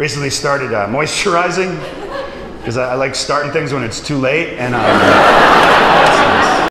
recently started uh, moisturizing because I, I, like starting things when it's too late. And Um,